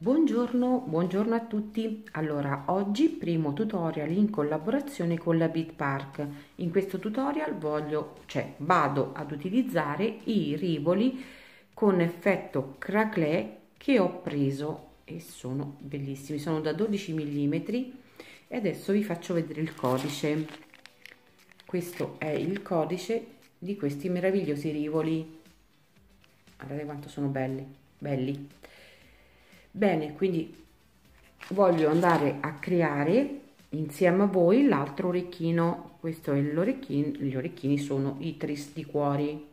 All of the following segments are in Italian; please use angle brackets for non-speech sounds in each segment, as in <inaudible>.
Buongiorno, buongiorno a tutti. Allora, oggi primo tutorial in collaborazione con la Beat Park. In questo tutorial voglio, cioè vado ad utilizzare i rivoli con effetto craquelé che ho preso e sono bellissimi. Sono da 12 mm e adesso vi faccio vedere il codice. Questo è il codice di questi meravigliosi rivoli. Guardate quanto sono belli, belli bene quindi voglio andare a creare insieme a voi l'altro orecchino. Questo è l'orecchino gli orecchini sono i tristi cuori.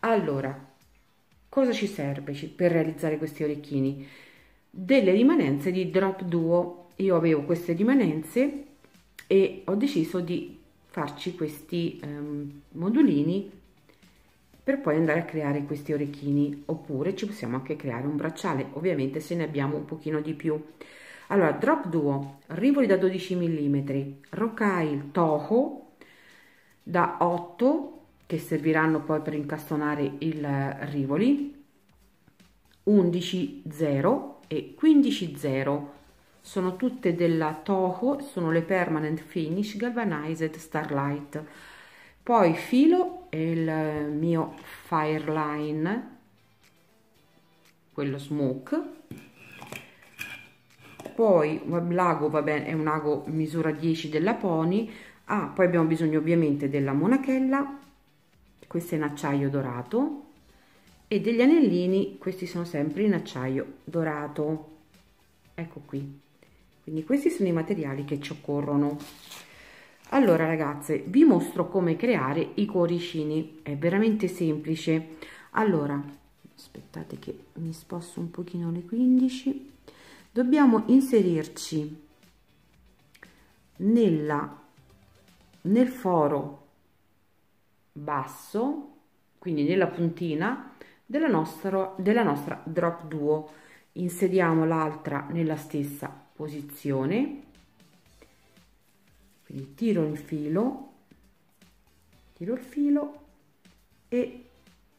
Allora cosa ci serve per realizzare questi orecchini? Delle rimanenze di drop duo. Io avevo queste rimanenze e ho deciso di farci questi um, modulini per poi andare a creare questi orecchini oppure ci possiamo anche creare un bracciale ovviamente se ne abbiamo un pochino di più. Allora drop duo rivoli da 12 mm rocaille toho da 8 che serviranno poi per incastonare il rivoli 11 0 e 15 0 sono tutte della Toho sono le permanent finish galvanized starlight poi filo il mio fireline quello smoke. Poi l'ago va bene è un ago misura 10 della pony. Ah, poi abbiamo bisogno ovviamente della monachella. Questo è in acciaio dorato. E degli anellini questi sono sempre in acciaio dorato. Ecco qui. Quindi questi sono i materiali che ci occorrono allora ragazze vi mostro come creare i cuoricini. È veramente semplice. Allora aspettate che mi sposto un pochino alle 15 dobbiamo inserirci nella nel foro basso quindi nella puntina della nostra della nostra drop duo. Inseriamo l'altra nella stessa posizione quindi tiro il filo tiro il filo e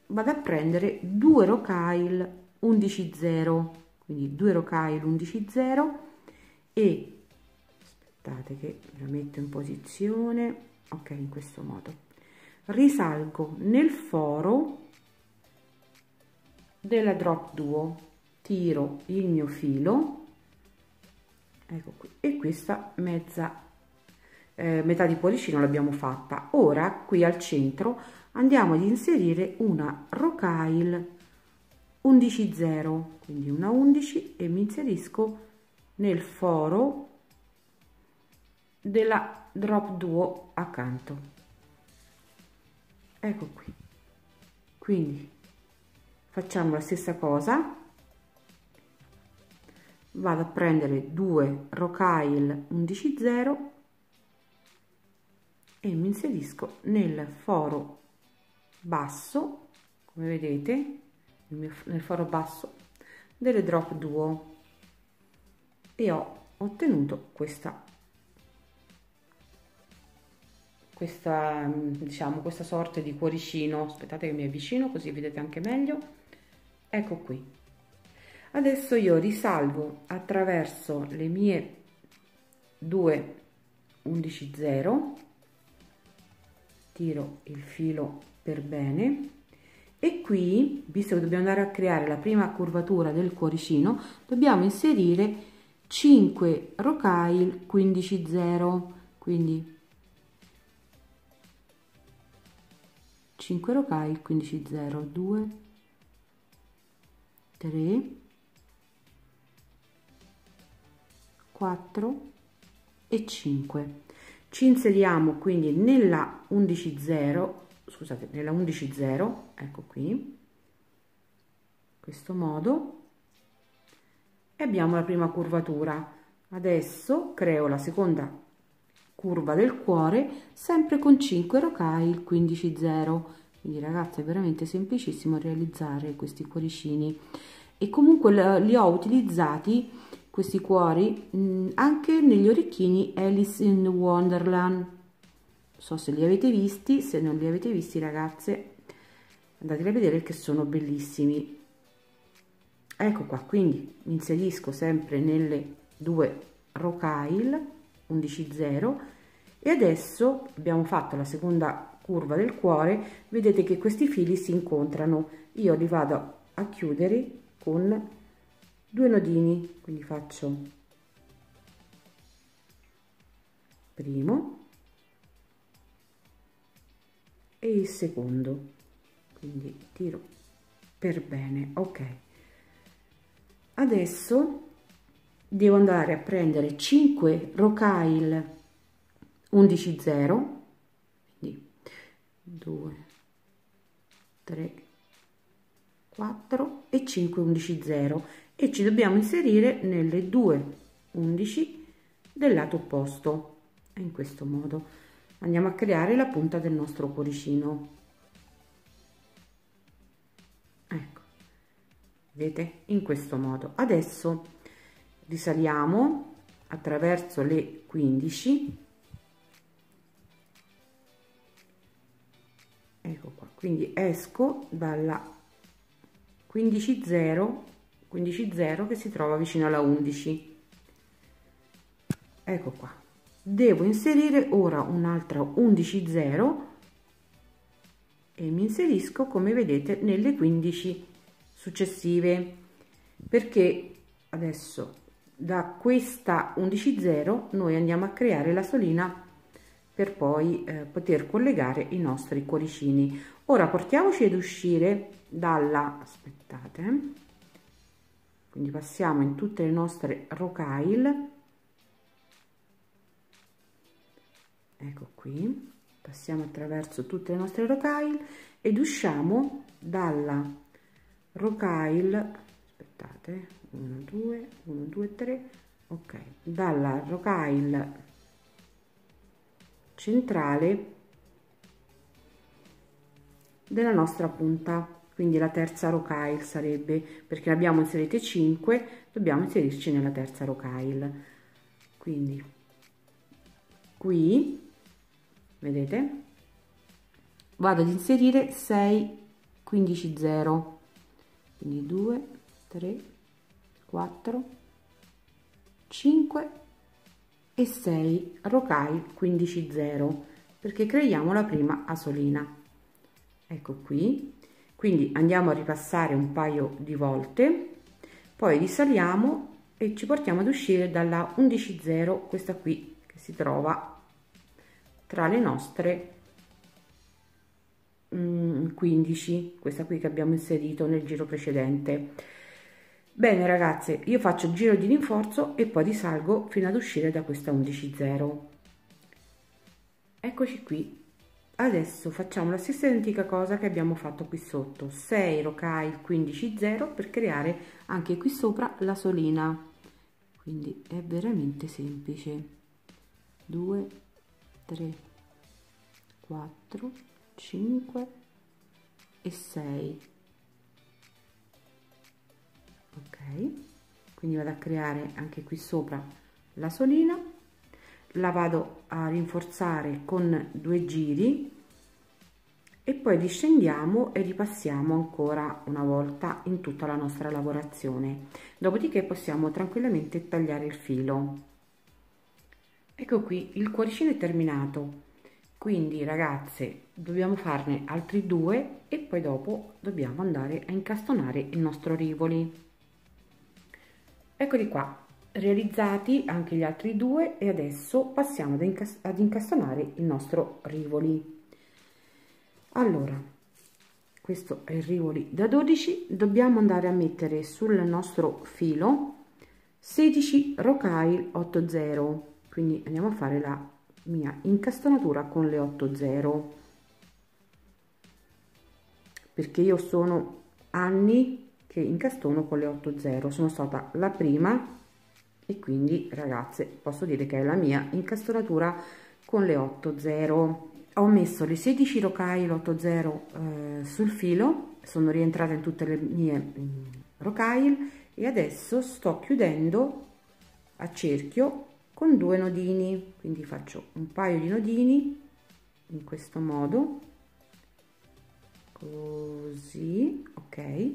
vado a prendere due rocaille 11 0 quindi due rocaille 11 0 e aspettate che la metto in posizione ok in questo modo. Risalgo nel foro della drop duo tiro il mio filo ecco qui e questa mezza eh, metà di cuoricino l'abbiamo fatta. Ora qui al centro andiamo ad inserire una rocaille 11 0 quindi una 11 e mi inserisco nel foro della drop duo accanto. Ecco qui. Quindi facciamo la stessa cosa. Vado a prendere due rocaille 11 0 e mi inserisco nel foro basso come vedete nel foro basso delle drop duo. E ho ottenuto questa questa diciamo questa sorta di cuoricino. Aspettate che mi avvicino così vedete anche meglio. Ecco qui. Adesso io risalgo attraverso le mie due 11 0 tiro il filo per bene. E qui visto che dobbiamo andare a creare la prima curvatura del cuoricino dobbiamo inserire 5 rocaille 15 0 quindi 5 rocaille 15 0 2 3 4 e 5 ci inseriamo quindi nella 11.0 scusate nella 11.0 ecco qui questo modo e abbiamo la prima curvatura. Adesso creo la seconda curva del cuore sempre con 5 rocaille 15.0 quindi ragazzi è veramente semplicissimo realizzare questi cuoricini. E comunque li ho utilizzati questi cuori mh, mm, anche negli orecchini Alice in Wonderland. So se li avete visti se non li avete visti ragazze andate a vedere che sono bellissimi. Ecco qua quindi inserisco sempre nelle due rocaille 11 0 e adesso abbiamo fatto la seconda curva del cuore vedete che questi fili si incontrano. Io li vado a chiudere con due nodini quindi faccio primo e il secondo quindi tiro per bene ok. Adesso devo andare a prendere 5 rocaille 11 0 quindi 2 3 4 e 5 11 0 e ci dobbiamo inserire nelle due 11 del lato opposto in questo modo. Andiamo a creare la punta del nostro cuoricino. Ecco. Vedete? In questo modo. Adesso risaliamo attraverso le 15 ecco qua. Quindi esco dalla 15 0 15 0 che si trova vicino alla 11 ecco qua. Devo inserire ora un'altra 11 0 e mi inserisco come vedete nelle 15 successive. Perché adesso da questa 11 0 noi andiamo a creare la solina per poi eh, poter collegare i nostri cuoricini. Ora portiamoci ad uscire dalla aspettate eh. Quindi passiamo in tutte le nostre rocaille. Ecco qui. Passiamo attraverso tutte le nostre rocaille ed usciamo dalla rocaille aspettate 1 2 1 2 3 ok dalla rocaille centrale della nostra punta quindi la terza rocaille sarebbe perché abbiamo inserite 5 dobbiamo inserirci nella terza rocaille. Quindi qui vedete? Vado ad inserire 6 15 0 quindi 2 3 4 5 e 6 rocaille 15 0 perché creiamo la prima asolina. Ecco qui quindi andiamo a ripassare un paio di volte poi risaliamo e ci portiamo ad uscire dalla 11 0 questa qui che si trova tra le nostre 15 mm, questa qui che abbiamo inserito nel giro precedente. Bene ragazze io faccio il giro di rinforzo e poi risalgo fino ad uscire da questa 11 0 eccoci qui adesso facciamo la stessa identica cosa che abbiamo fatto qui sotto 6 rocaille 15 0 per creare anche qui sopra la solina. Quindi è veramente semplice. 2 3 4 5 e 6 ok? Quindi vado a creare anche qui sopra la solina. La vado a rinforzare con due giri e poi discendiamo e ripassiamo ancora una volta in tutta la nostra lavorazione. Dopodiché possiamo tranquillamente tagliare il filo. Ecco qui il cuoricino è terminato. Quindi ragazze dobbiamo farne altri due e poi dopo dobbiamo andare a incastonare il nostro rivoli. Eccoli qua realizzati anche gli altri due e adesso passiamo ad, ad incastonare il nostro rivoli allora questo è il rivoli da 12 dobbiamo andare a mettere sul nostro filo 16 rocaille 80 quindi andiamo a fare la mia incastonatura con le 8 0 perché io sono anni che incastono con le 8 0 sono stata la prima e quindi ragazze posso dire che è la mia incastonatura con le 8 0 ho messo le 16 rocaille 8 0 eh, sul filo sono rientrate in tutte le mie mm, rocaille e adesso sto chiudendo a cerchio con due nodini. Quindi faccio un paio di nodini in questo modo così ok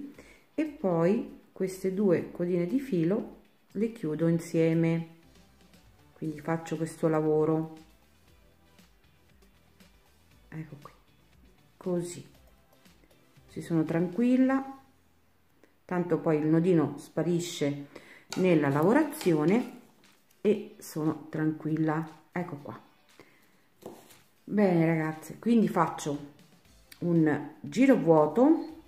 e poi queste due codine di filo le chiudo insieme. Quindi faccio questo lavoro ecco qui. Così. Si sono tranquilla. Tanto poi il nodino sparisce nella lavorazione e sono tranquilla. Ecco qua. Bene ragazze quindi faccio un giro vuoto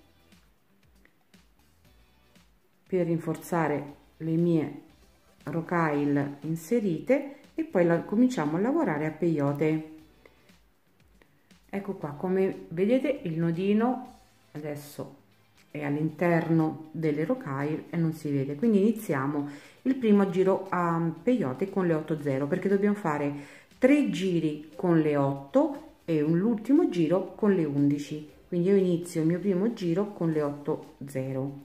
per rinforzare le mie rocaille inserite e poi la, cominciamo a lavorare a peyote ecco qua come vedete il nodino adesso è all'interno delle rocaille e non si vede. Quindi iniziamo il primo giro a peyote con le 8 perché dobbiamo fare tre giri con le 8 e l'ultimo giro con le 11 quindi io inizio il mio primo giro con le 8 0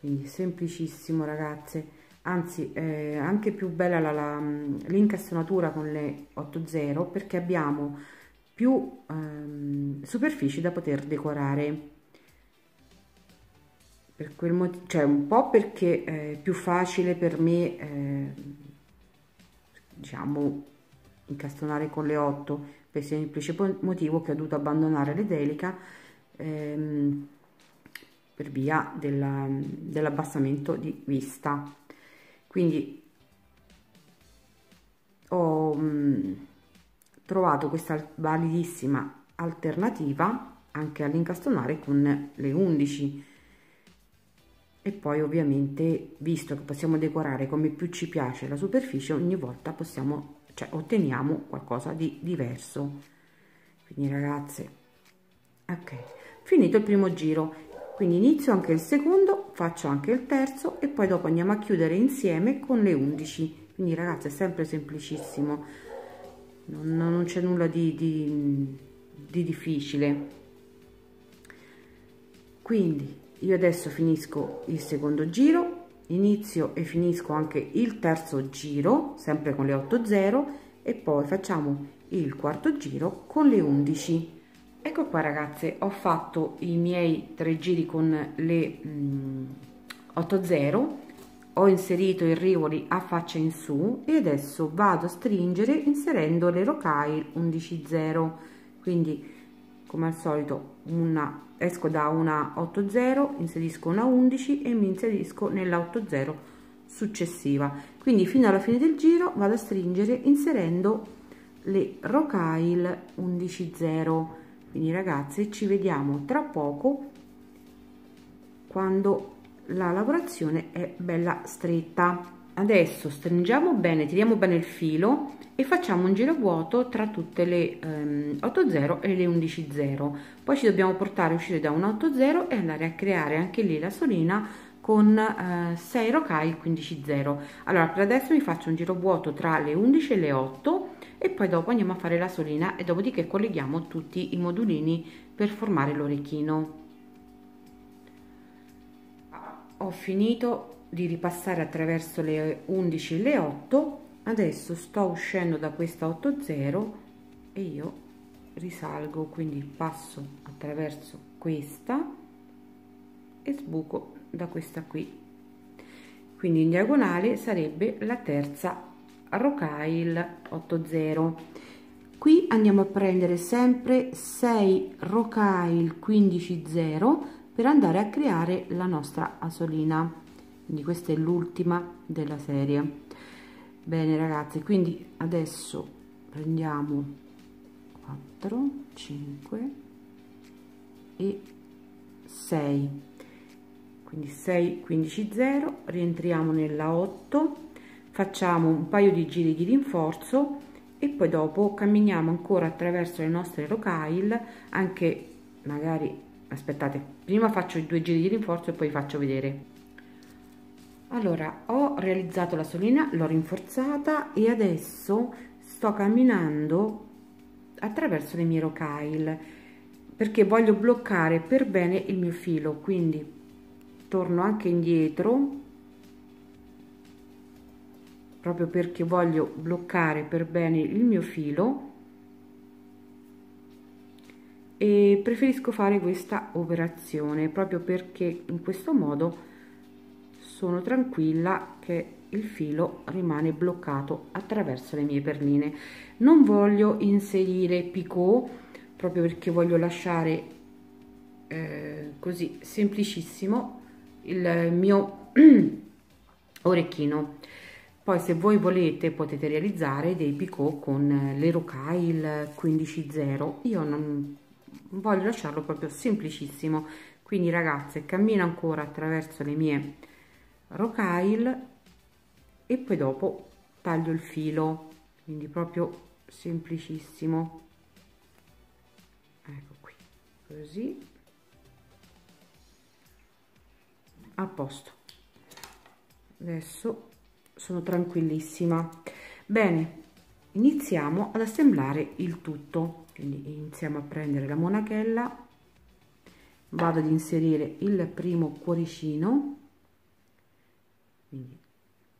quindi semplicissimo ragazze. Anzi eh, anche più bella l'incastonatura con le 8 0 perché abbiamo più ehm, superfici da poter decorare. Per quel motivo cioè un po perché è più facile per me eh, diciamo incastonare con le 8 per il semplice motivo che ho dovuto abbandonare le delica ehm, per via dell'abbassamento dell di vista. Quindi ho mh, mm, trovato questa validissima alternativa anche all'incastonare con le 11 e poi ovviamente visto che possiamo decorare come più ci piace la superficie ogni volta possiamo cioè otteniamo qualcosa di diverso. Quindi ragazze ok finito il primo giro. Quindi inizio anche il secondo faccio anche il terzo e poi dopo andiamo a chiudere insieme con le 11 quindi ragazzi è sempre semplicissimo non, non c'è nulla di, di, di difficile. Quindi io adesso finisco il secondo giro inizio e finisco anche il terzo giro sempre con le 8 0 e poi facciamo il quarto giro con le 11 ecco qua ragazze ho fatto i miei tre giri con le mm, 8 0 ho inserito i rivoli a faccia in su e adesso vado a stringere inserendo le rocaille 11 0 quindi come al solito una esco da una 80 inserisco una 11 e mi inserisco nella 80 successiva. Quindi fino alla fine del giro vado a stringere inserendo le rocaille 11 0 quindi ragazzi ci vediamo tra poco quando la lavorazione è bella stretta. Adesso stringiamo bene tiriamo bene il filo e facciamo un giro vuoto tra tutte le ehm, 8.0 e le 11.0 poi ci dobbiamo portare uscire da un 8.0 e andare a creare anche lì la solina con eh, 6 rocai 15.0 allora per adesso mi faccio un giro vuoto tra le 11 e le 8 e poi dopo andiamo a fare la solina e dopodiché colleghiamo tutti i modulini per formare l'orecchino ho finito di ripassare attraverso le 11 e le 8 adesso sto uscendo da questa 8.0 e io risalgo quindi passo attraverso questa e sbuco da questa qui. Quindi in diagonale sarebbe la terza rocaille 8.0 qui andiamo a prendere sempre 6 rocaille 15.0 per andare a creare la nostra asolina. Quindi questa è l'ultima della serie. Bene ragazzi quindi adesso prendiamo 4 5 e 6 quindi 6 15 0 rientriamo nella 8 facciamo un paio di giri di rinforzo e poi dopo camminiamo ancora attraverso le nostre rocaille anche magari aspettate prima faccio i due giri di rinforzo e poi faccio vedere. Allora ho realizzato la solina l'ho rinforzata e adesso sto camminando attraverso le mie rocaille perché voglio bloccare per bene il mio filo quindi torno anche indietro proprio perché voglio bloccare per bene il mio filo e preferisco fare questa operazione proprio perché in questo modo sono tranquilla che il filo rimane bloccato attraverso le mie perline. Non voglio inserire picot proprio perché voglio lasciare eh, così semplicissimo il mio <clears throat> orecchino. Poi se voi volete potete realizzare dei picot con le Rocaille 15.0 io non voglio lasciarlo proprio semplicissimo. Quindi ragazze cammino ancora attraverso le mie Rocaille e poi dopo taglio il filo. Quindi proprio semplicissimo. Ecco qui così. A posto. Adesso sono tranquillissima. Bene iniziamo ad assemblare il tutto quindi iniziamo a prendere la monachella. Vado ad inserire il primo cuoricino. Quindi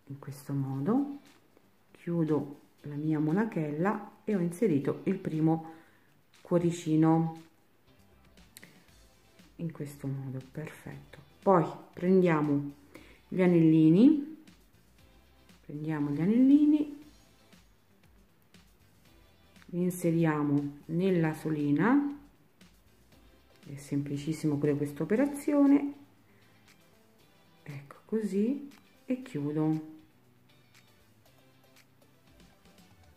in questo modo chiudo la mia monachella e ho inserito il primo cuoricino. In questo modo perfetto. Poi prendiamo gli anellini. Prendiamo gli anellini li inseriamo nella solina è semplicissimo pure questa operazione ecco così e chiudo.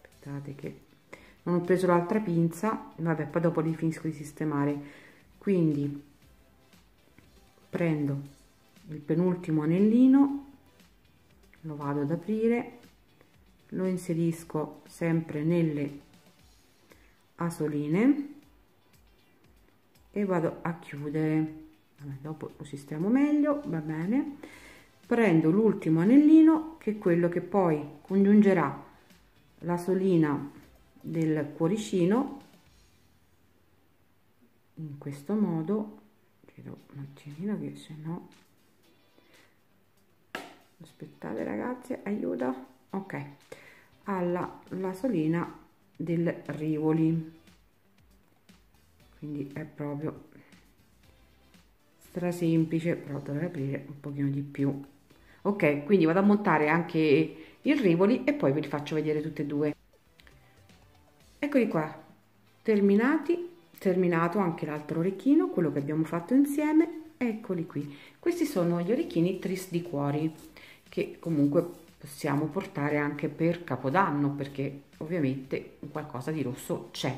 Aspettate che non ho preso l'altra pinza vabbè poi dopo li finisco di sistemare. Quindi prendo il penultimo anellino lo vado ad aprire lo inserisco sempre nelle asoline e vado a chiudere. Vabbè, dopo lo sistemo meglio va bene. Prendo l'ultimo anellino che è quello che poi congiungerà la solina del cuoricino. In questo modo chiedo un attimino che se no aspettate ragazzi aiuto ok alla la solina del rivoli quindi è proprio stra semplice però dovrei aprire un pochino di più. Ok quindi vado a montare anche il rivoli e poi ve li faccio vedere tutte e due. Eccoli qua. Terminati terminato anche l'altro orecchino quello che abbiamo fatto insieme. Eccoli qui. Questi sono gli orecchini tris di cuori che comunque possiamo portare anche per capodanno perché ovviamente qualcosa di rosso c'è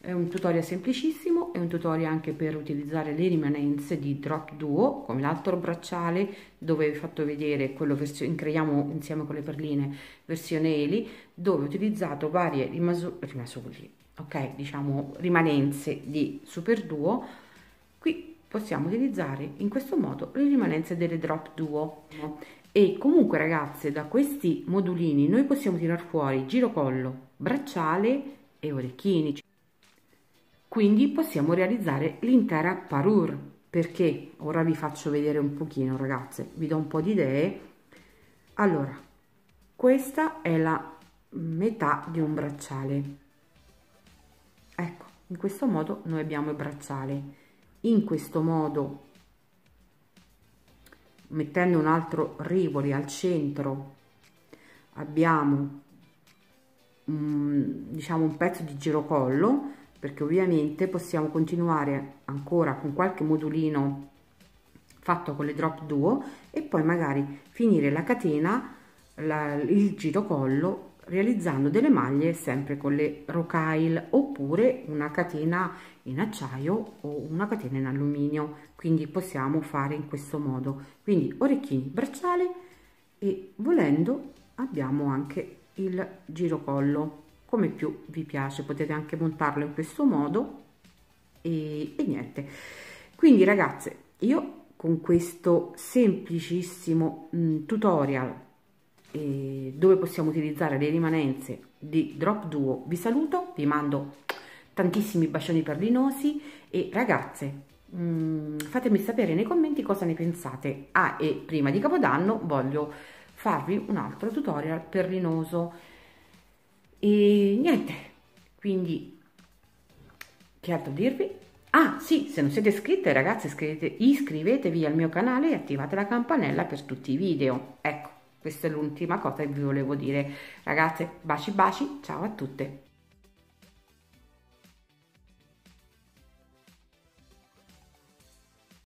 è un tutorial semplicissimo, è un tutorial anche per utilizzare le rimanenze di Drop Duo, come l'altro bracciale dove vi ho fatto vedere quello versione, creiamo insieme con le perline versione Eli, dove ho utilizzato varie rimasu, rimasugli, ok, diciamo rimanenze di Super Duo. Qui possiamo utilizzare in questo modo le rimanenze delle Drop Duo. E comunque ragazze, da questi modulini noi possiamo tirar fuori girocollo, bracciale e orecchini quindi possiamo realizzare l'intera parure. Perché? Ora vi faccio vedere un pochino ragazze. Vi do un po' di idee. Allora questa è la metà di un bracciale. Ecco in questo modo noi abbiamo il bracciale. In questo modo mettendo un altro rivoli al centro abbiamo diciamo un pezzo di girocollo perché ovviamente possiamo continuare ancora con qualche modulino fatto con le drop duo e poi magari finire la catena la, il girocollo realizzando delle maglie sempre con le rocaille oppure una catena in acciaio o una catena in alluminio. Quindi possiamo fare in questo modo. Quindi orecchini bracciale e volendo abbiamo anche il girocollo come più vi piace potete anche montarlo in questo modo e, e niente. Quindi ragazze io con questo semplicissimo mh, mm, tutorial eh, dove possiamo utilizzare le rimanenze di drop duo vi saluto vi mando tantissimi bacioni perlinosi e ragazze mh, mm, fatemi sapere nei commenti cosa ne pensate. Ah e prima di capodanno voglio farvi un altro tutorial perlinoso e niente quindi che altro dirvi Ah sì, se non siete iscritte ragazze iscrivetevi al mio canale e attivate la campanella per tutti i video. Ecco, questa è l'ultima cosa che vi volevo dire. Ragazze, baci baci, ciao a tutte.